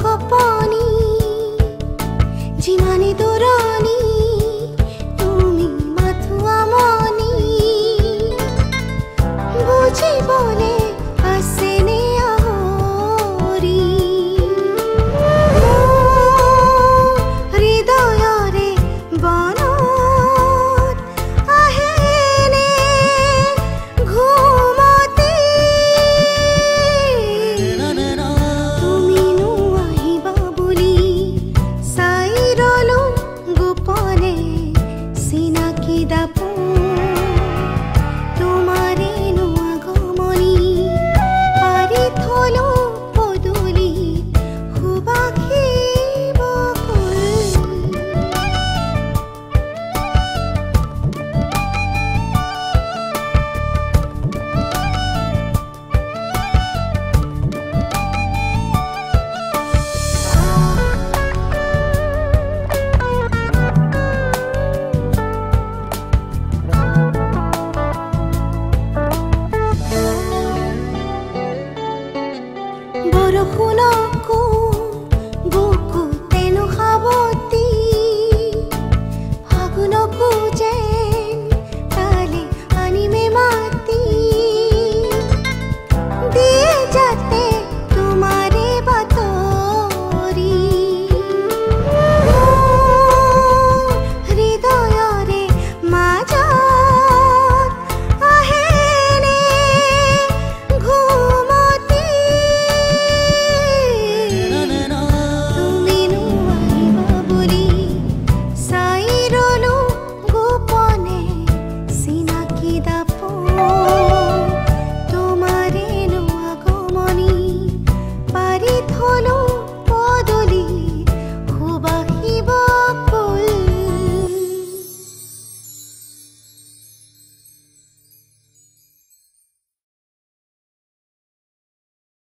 aku برو خونا